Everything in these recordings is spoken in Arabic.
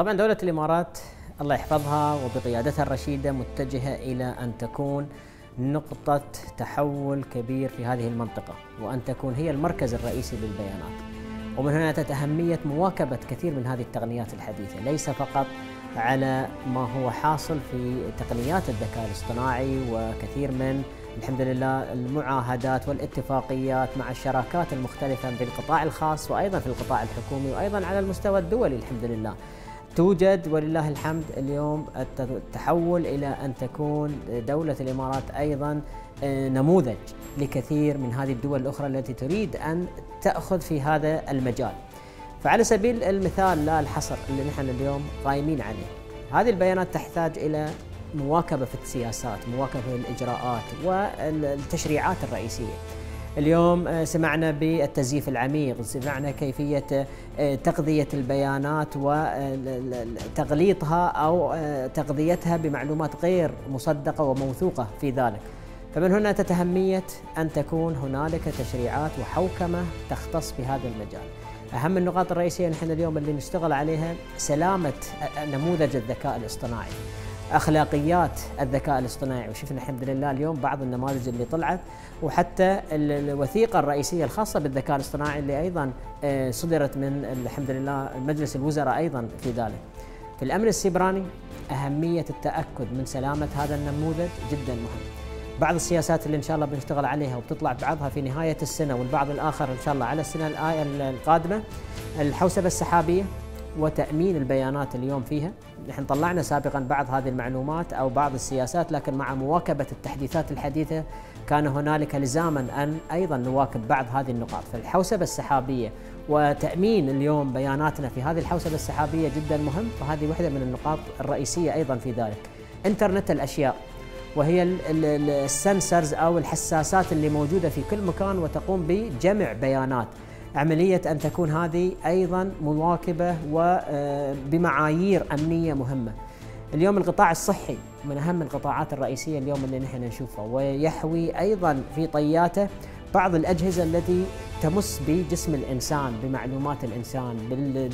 طبعا دولة الإمارات الله يحفظها وبقيادتها الرشيدة متجهة إلى أن تكون نقطة تحول كبير في هذه المنطقة وأن تكون هي المركز الرئيسي للبيانات. ومن هنا أتت أهمية مواكبة كثير من هذه التقنيات الحديثة ليس فقط على ما هو حاصل في تقنيات الذكاء الاصطناعي وكثير من الحمد لله المعاهدات والاتفاقيات مع الشراكات المختلفة في القطاع الخاص وأيضا في القطاع الحكومي وأيضا على المستوى الدولي الحمد لله. توجد ولله الحمد اليوم التحول إلى أن تكون دولة الإمارات أيضا آه، نموذج لكثير من هذه الدول الأخرى التي تريد أن تأخذ في هذا المجال. فعلى سبيل المثال لا الحصر اللي نحن اليوم قايمين عليه. هذه البيانات تحتاج إلى مواكبة في السياسات، مواكبة في الإجراءات والتشريعات الرئيسية. اليوم آه، سمعنا بالتزييف العميق سمعنا كيفية آه، تغذية البيانات وتغليطها أو آه، تغذيتها بمعلومات غير مصدقة وموثوقة في ذلك. فمن هنا تتهمية أن تكون هنالك تشريعات وحوكمة تختص بهذا المجال. أهم النقاط الرئيسية نحن اليوم اللي نشتغل عليها سلامة نموذج الذكاء الاصطناعي. أخلاقيات الذكاء الاصطناعي وشفنا الحمد لله اليوم بعض النماذج اللي طلعت وحتى الوثيقة الرئيسية الخاصة بالذكاء الاصطناعي اللي أيضا آه، صدرت من الحمد لله مجلس الوزراء أيضا في ذلك. في الأمن السيبراني أهمية التأكد من سلامة هذا النموذج جدا مهم. بعض السياسات اللي إن شاء الله بنشتغل عليها وبتطلع بعضها في نهاية السنة والبعض الآخر إن شاء الله على السنة القادمة الحوسبة السحابية وتأمين البيانات اليوم فيها. نحن طلعنا سابقا بعض هذه المعلومات أو بعض السياسات لكن مع مواكبة التحديثات الحديثة كان هنالك لزاما أن أيضا نواكب بعض هذه النقاط. فالحوسبة السحابية وتأمين اليوم بياناتنا في هذه الحوسبة السحابية جدا مهم وهذه واحدة من النقاط الرئيسية أيضا في ذلك. إنترنت الأشياء وهي السنسرز أو الحساسات اللي موجودة في كل مكان وتقوم بجمع بيانات. عملية أن تكون هذه أيضا مواكبة وبمعايير آه، أمنية مهمة. اليوم القطاع الصحي من أهم القطاعات الرئيسية اليوم اللي نحن نشوفها ويحوي أيضا في طياته بعض الأجهزة التي تمس بجسم الإنسان بمعلومات الإنسان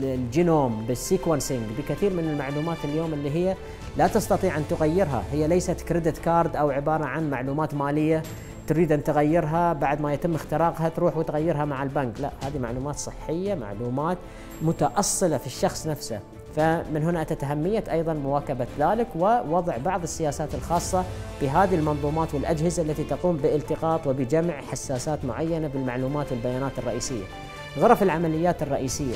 بالجينوم بال sequencing بكثير من المعلومات اليوم اللي هي لا تستطيع أن تغيرها. هي ليست credit card أو عبارة عن معلومات مالية. تريد أن تغيرها بعد ما يتم اختراقها تروح وتغيرها مع البنك. لا هذه معلومات صحية معلومات متأصلة في الشخص نفسه. فمن هنا أتت أهمية أيضا مواكبة ذلك ووضع بعض السياسات الخاصة بهذه المنظومات والأجهزة التي تقوم بالتقاط وبجمع حساسات معينة بالمعلومات والبيانات الرئيسية. غرف العمليات الرئيسية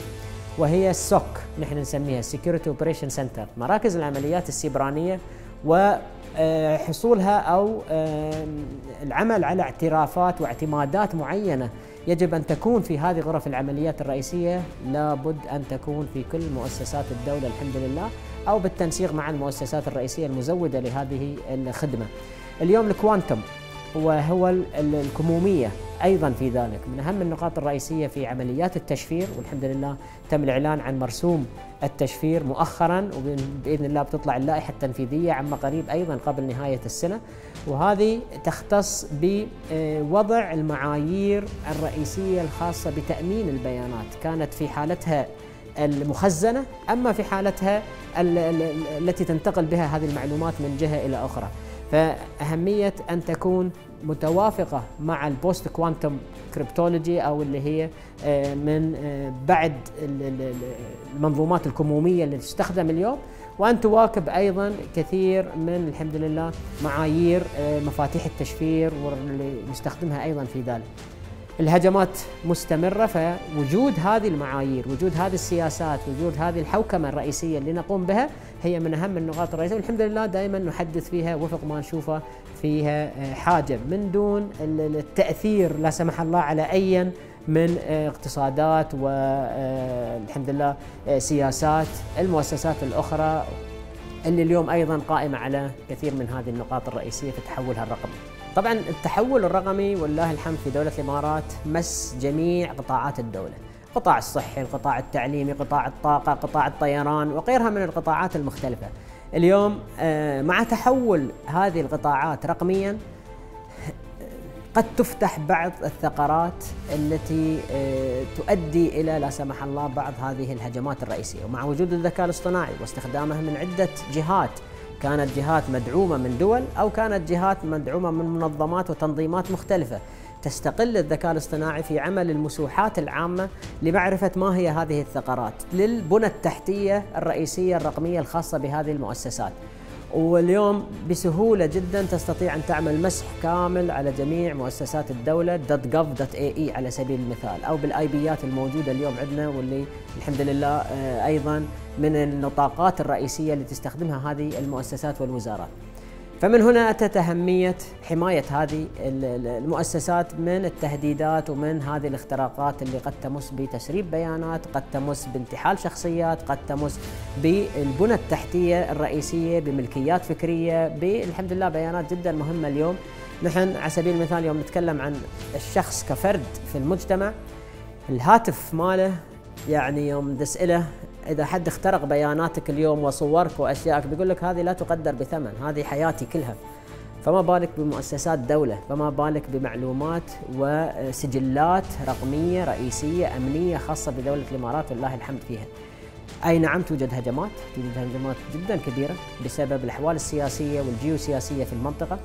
وهي السوك نحن نسميها Security Operation Center مراكز العمليات السيبرانية و حصولها أو آه، العمل على اعترافات واعتمادات معينة. يجب أن تكون في هذه غرف العمليات الرئيسية. لابد أن تكون في كل مؤسسات الدولة الحمد لله. أو بالتنسيق مع المؤسسات الرئيسية المزودة لهذه الخدمة. اليوم الكوانتم. وهو الكمومية أيضا في ذلك. من أهم النقاط الرئيسية في عمليات التشفير والحمد لله تم الإعلان عن مرسوم التشفير مؤخرا وباذن الله بتطلع اللائحة التنفيذية عما قريب أيضا قبل نهاية السنة. وهذه تختص بوضع المعايير الرئيسية الخاصة بتأمين البيانات. كانت في حالتها المخزنة أما في حالتها التي تنتقل بها هذه المعلومات من جهة إلى أخرى. فأهمية أن تكون متوافقة مع ال post quantum cryptology أو اللي هي آه، من آه، بعد المنظومات الكمومية اللي تستخدم اليوم. وأن تواكب أيضا كثير من الحمد لله معايير آه، مفاتيح التشفير واللي نستخدمها أيضا في ذلك. الهجمات مستمرة فوجود هذه المعايير وجود هذه السياسات وجود هذه الحوكمة الرئيسية اللي نقوم بها هي من أهم النقاط الرئيسية. والحمد لله دائما نحدث فيها وفق ما نشوفه فيها آه، حاجة. من دون التأثير لا سمح الله على أي من آه، اقتصادات والحمد آه، لله سياسات المؤسسات الأخرى اللي اليوم أيضا قائمة على كثير من هذه النقاط الرئيسية في تحولها الرقمي. طبعا التحول الرقمي والله الحمد في دولة الإمارات مس جميع قطاعات الدولة. القطاع الصحي، القطاع التعليمي، قطاع الطاقة، قطاع الطيران وغيرها من القطاعات المختلفة. اليوم آه، مع تحول هذه القطاعات رقميا قد تفتح بعض الثغرات التي آه، تؤدي إلى لا سمح الله بعض هذه الهجمات الرئيسية. ومع وجود الذكاء الاصطناعي واستخدامه من عدة جهات كانت جهات مدعومة من دول أو كانت جهات مدعومة من منظمات وتنظيمات مختلفة تستقل الذكاء الاصطناعي في عمل المسوحات العامة لمعرفة ما هي هذه الثغرات للبنى التحتية الرئيسية الرقمية الخاصة بهذه المؤسسات. واليوم بسهولة جدا تستطيع أن تعمل مسح كامل على جميع مؤسسات الدولة .gov.ae على سبيل المثال أو بالآي بيات الموجودة اليوم عندنا واللي الحمد لله آه، أيضا من النطاقات الرئيسية اللي تستخدمها هذه المؤسسات والوزارات. فمن هنا أتت أهمية حماية هذه المؤسسات من التهديدات ومن هذه الاختراقات اللي قد تمس بتسريب بيانات قد تمس بانتحال شخصيات قد تمس بالبنى التحتية الرئيسية بملكيات فكرية بالحمد لله بيانات جدا مهمة اليوم. نحن على سبيل المثال يوم نتكلم عن الشخص كفرد في المجتمع الهاتف ماله يعني يوم تسأله إذا حد اخترق بياناتك اليوم وصورك واشيائك بيقول لك هذه لا تقدر بثمن هذه حياتي كلها. فما بالك بمؤسسات دولة فما بالك بمعلومات وسجلات رقمية رئيسية أمنية خاصة بدولة الإمارات والله الحمد فيها. أي نعم توجد هجمات توجد هجمات جدا كبيرة بسبب الأحوال السياسية والجيوسياسية في المنطقة.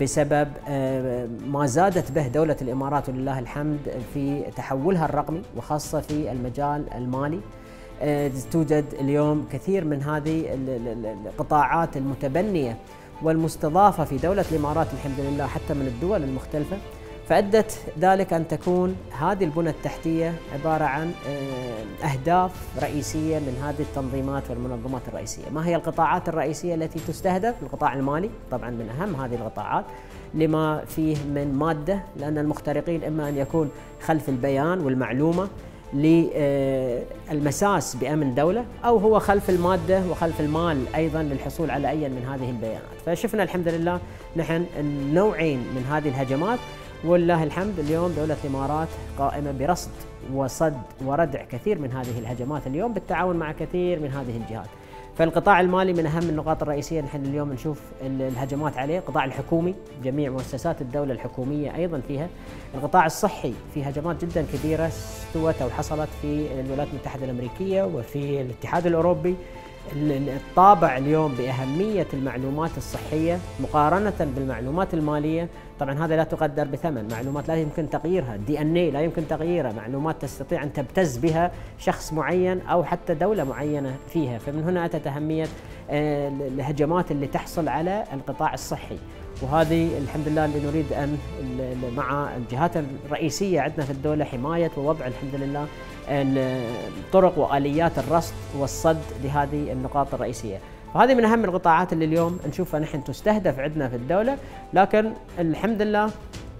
بسبب آه، ما زادت به دولة الإمارات ولله الحمد في تحولها الرقمي وخاصة في المجال المالي. آه، توجد اليوم كثير من هذه القطاعات المتبنية والمستضافة في دولة الإمارات الحمد لله حتى من الدول المختلفة. فأدت ذلك أن تكون هذه البنى التحتية عبارة عن آه، أهداف رئيسية من هذه التنظيمات والمنظمات الرئيسية، ما هي القطاعات الرئيسية التي تستهدف؟ القطاع المالي طبعا من أهم هذه القطاعات لما فيه من مادة لأن المخترقين إما أن يكون خلف البيان والمعلومة للمساس بأمن دولة أو هو خلف المادة وخلف المال أيضا للحصول على أي من هذه البيانات، فشفنا الحمد لله نحن النوعين من هذه الهجمات. ولله الحمد اليوم دولة الإمارات قائمة برصد وصد وردع كثير من هذه الهجمات اليوم بالتعاون مع كثير من هذه الجهات. فالقطاع المالي من أهم النقاط الرئيسية نحن اليوم نشوف الهجمات عليه، القطاع الحكومي جميع مؤسسات الدولة الحكومية أيضا فيها، القطاع الصحي في هجمات جدا كبيرة استوت أو حصلت في الولايات المتحدة الأمريكية وفي الاتحاد الأوروبي الطابع اليوم بأهمية المعلومات الصحية مقارنة بالمعلومات المالية. طبعا هذا لا تقدر بثمن. معلومات لا يمكن تغييرها. دي إن اي لا يمكن تغييرها. معلومات تستطيع أن تبتز بها شخص معين أو حتى دولة معينة فيها. فمن هنا أتت أهمية آه، الهجمات اللي تحصل على القطاع الصحي. وهذه الحمد لله اللي نريد أن مع الجهات الرئيسية عندنا في الدولة حماية ووضع الحمد لله الطرق وآليات الرصد والصد لهذه النقاط الرئيسية. وهذه من أهم القطاعات اللي اليوم نشوفها نحن تستهدف عندنا في الدولة، لكن الحمد لله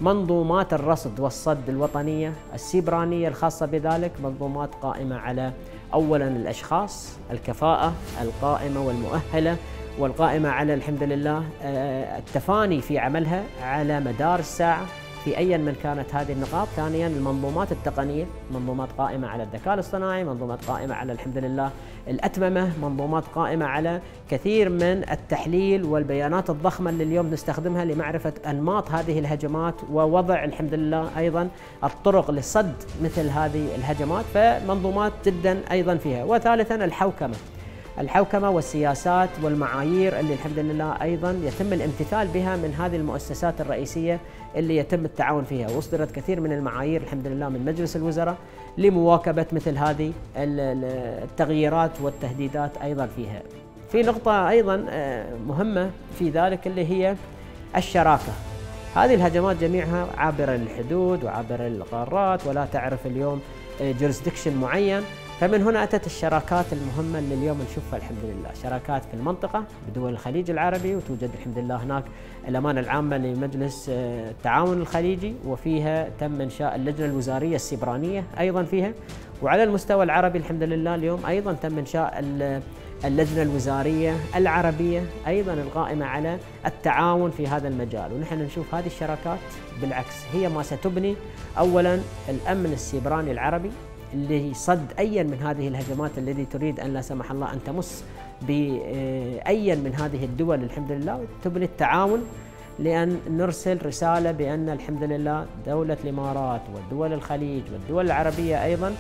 منظومات الرصد والصد الوطنية السيبرانية الخاصة بذلك منظومات قائمة على اولا الأشخاص، الكفاءة القائمة والمؤهلة والقائمة على الحمد لله آه، التفاني في عملها على مدار الساعة في ايا من كانت هذه النقاط، ثانيا المنظومات التقنية، منظومات قائمة على الذكاء الاصطناعي، منظومات قائمة على الحمد لله الأتممة، منظومات قائمة على كثير من التحليل والبيانات الضخمة اللي اليوم نستخدمها لمعرفة أنماط هذه الهجمات ووضع الحمد لله أيضا الطرق لصد مثل هذه الهجمات، فمنظومات جدا أيضا فيها، وثالثا الحوكمة. الحوكمة والسياسات والمعايير اللي الحمد لله أيضا يتم الامتثال بها من هذه المؤسسات الرئيسية اللي يتم التعاون فيها، واصدرت كثير من المعايير الحمد لله من مجلس الوزراء لمواكبة مثل هذه التغييرات والتهديدات أيضا فيها. في نقطة أيضا آه، مهمة في ذلك اللي هي الشراكة. هذه الهجمات جميعها عابره للحدود وعابره للقارات ولا تعرف اليوم جورسدكشن آه، معين فمن هنا أتت الشراكات المهمة اللي اليوم نشوفها الحمد لله. شراكات في المنطقة بدول الخليج العربي وتوجد الحمد لله هناك الأمانة العامة لمجلس آه، التعاون الخليجي وفيها تم إنشاء اللجنة الوزارية السيبرانية أيضا فيها. وعلى المستوى العربي الحمد لله اليوم أيضا تم إنشاء اللجنة الوزارية العربية أيضا القائمة على التعاون في هذا المجال. ونحن نشوف هذه الشراكات بالعكس هي ما ستبني أولا الأمن السيبراني العربي لصد أي من هذه الهجمات التي تريد أن لا سمح الله أن تمس بأي من هذه الدول الحمد لله. تبني التعاون لأن نرسل رسالة بأن الحمد لله دولة الإمارات والدول الخليج والدول العربية أيضا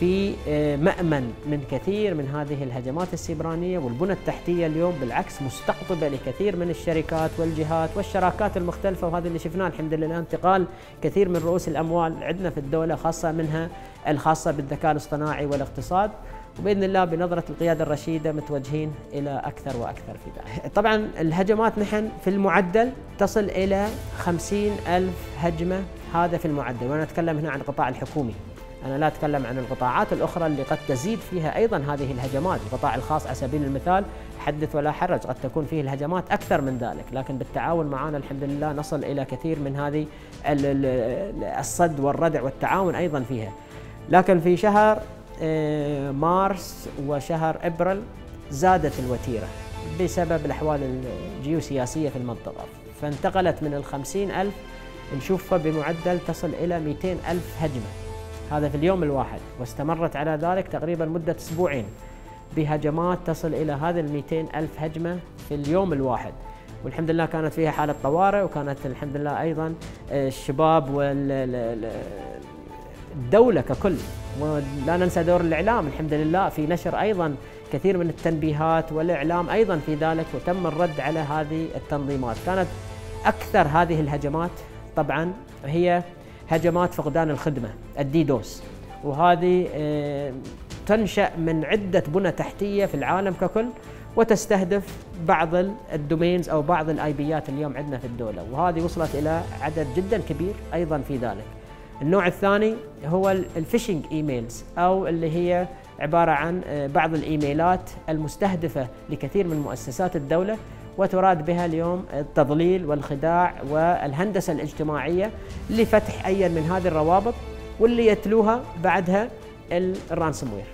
في آه، مأمن من كثير من هذه الهجمات السيبرانية والبنى التحتية اليوم بالعكس مستقطبة لكثير من الشركات والجهات والشراكات المختلفة وهذا اللي شفناه الحمد لله انتقال كثير من رؤوس الأموال عندنا في الدولة خاصة منها الخاصة بالذكاء الاصطناعي والاقتصاد وبإذن الله بنظرة القيادة الرشيدة متوجهين إلى أكثر وأكثر في ذلك. طبعا الهجمات نحن في المعدل تصل إلى خمسين ألف هجمة هذا في المعدل وأنا أتكلم هنا عن القطاع الحكومي. أنا لا أتكلم عن القطاعات الأخرى اللي قد تزيد فيها أيضا هذه الهجمات، القطاع الخاص على سبيل المثال حدث ولا حرج قد تكون فيه الهجمات أكثر من ذلك، لكن بالتعاون معنا الحمد لله نصل إلى كثير من هذه الصد والردع والتعاون أيضا فيها. لكن في شهر آه، مارس وشهر إبريل زادت الوتيرة بسبب الأحوال الجيوسياسية في المنطقة. فانتقلت من الخمسين ألف نشوفها بمعدل تصل إلى 200 ألف هجمة. هذا في اليوم الواحد واستمرت على ذلك تقريبا مدة أسبوعين. بهجمات تصل إلى هذا ال 200 ألف هجمة في اليوم الواحد. والحمد لله كانت فيها حالة طوارئ وكانت الحمد لله أيضا آه، الشباب والدولة ككل. ولا ننسى دور الإعلام. الحمد لله في نشر أيضا كثير من التنبيهات والإعلام أيضا في ذلك وتم الرد على هذه التنظيمات. كانت أكثر هذه الهجمات طبعا هي هجمات فقدان الخدمة ال DDoS. وهذه آه، تنشأ من عدة بنى تحتية في العالم ككل وتستهدف بعض ال domains أو بعض ال IP ات اليوم عندنا في الدولة. وهذه وصلت إلى عدد جدا كبير أيضا في ذلك. النوع الثاني هو ال phishing emails أو اللي هي عبارة عن آه، بعض الإيميلات المستهدفة لكثير من مؤسسات الدولة وتراد بها اليوم التضليل والخداع والهندسة الاجتماعية لفتح أي من هذه الروابط واللي يتلوها بعدها ال ransomware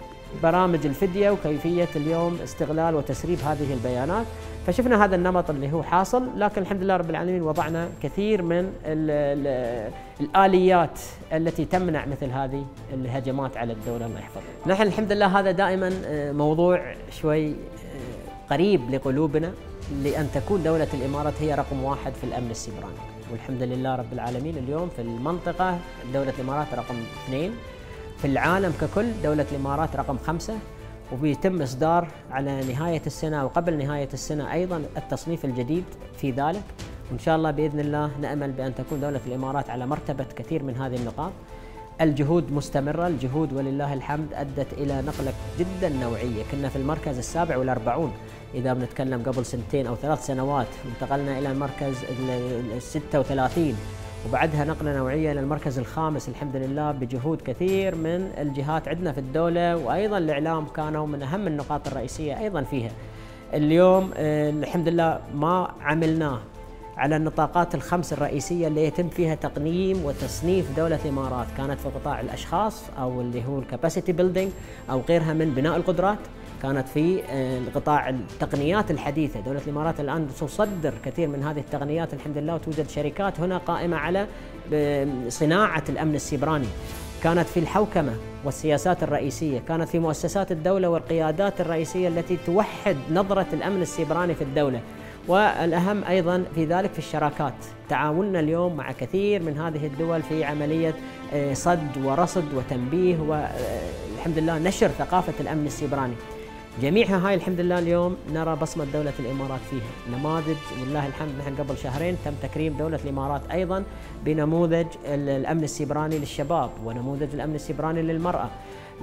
برامج الفديه وكيفية اليوم استغلال وتسريب هذه البيانات. فشفنا هذا النمط اللي هو حاصل لكن الحمد لله رب العالمين وضعنا كثير من ال ال الآليات التي تمنع مثل هذه الهجمات على الدولة الله يحفظها. نحن الحمد لله هذا دائما آه، موضوع شوي آه، قريب لقلوبنا. لأن تكون دولة الإمارات هي رقم واحد في الأمن السيبراني. والحمد لله رب العالمين اليوم في المنطقة دولة الإمارات رقم اثنين. في العالم ككل دولة الإمارات رقم خمسة. وبيتم إصدار على نهاية السنة وقبل نهاية السنة أيضا التصنيف الجديد في ذلك. وإن شاء الله بإذن الله نأمل بأن تكون دولة الإمارات على مرتبة كثير من هذه النقاط. الجهود مستمرة الجهود ولله الحمد أدت إلى نقلة جدا نوعية. كنا في المركز السابع والأربعون. إذا بنتكلم قبل سنتين أو ثلاث سنوات انتقلنا إلى المركز الستة وثلاثين وبعدها نقلة نوعية إلى المركز الخامس. الحمد لله بجهود كثير من الجهات عندنا في الدولة وأيضا الإعلام كانوا من أهم النقاط الرئيسية أيضا فيها. اليوم آه، الحمد لله ما عملناه على النطاقات الخمس الرئيسية اللي يتم فيها تقنيم وتصنيف دولة الإمارات. كانت في قطاع الأشخاص أو اللي هو الكاباسيتي بيلدينج أو غيرها من بناء القدرات. كانت في آه، قطاع التقنيات الحديثة. دولة الإمارات الآن تصدر كثير من هذه التقنيات الحمد لله وتوجد شركات هنا قائمة على آه، صناعة الأمن السيبراني. كانت في الحوكمة والسياسات الرئيسية. كانت في مؤسسات الدولة والقيادات الرئيسية التي توحد نظرة الأمن السيبراني في الدولة. والأهم أيضا في ذلك في الشراكات. تعاوننا اليوم مع كثير من هذه الدول في عملية آه، صد ورصد وتنبيه والحمد لله نشر ثقافة الأمن السيبراني. جميعها هاي الحمد لله اليوم نرى بصمة دولة الإمارات فيها. نماذج والله الحمد نحن قبل شهرين تم تكريم دولة الإمارات أيضا بنموذج الأمن السيبراني للشباب ونموذج الأمن السيبراني للمرأة.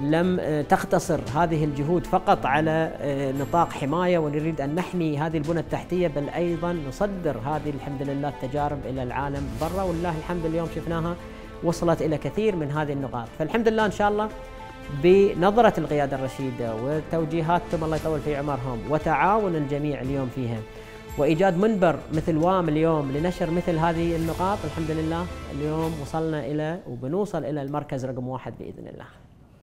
لم آه، تقتصر هذه الجهود فقط على آه، نطاق حماية ونريد أن نحمي هذه البنى التحتية بل أيضا نصدر هذه الحمد لله التجارب إلى العالم برا. والله الحمد اليوم شفناها وصلت إلى كثير من هذه النقاط. فالحمد لله إن شاء الله بنظرة القيادة الرشيدة وتوجيهاتهم الله يطول في عمرهم وتعاون الجميع اليوم فيها. وإيجاد منبر مثل وام اليوم لنشر مثل هذه النقاط. الحمد لله اليوم وصلنا إلى وبنوصل إلى المركز رقم واحد بإذن الله.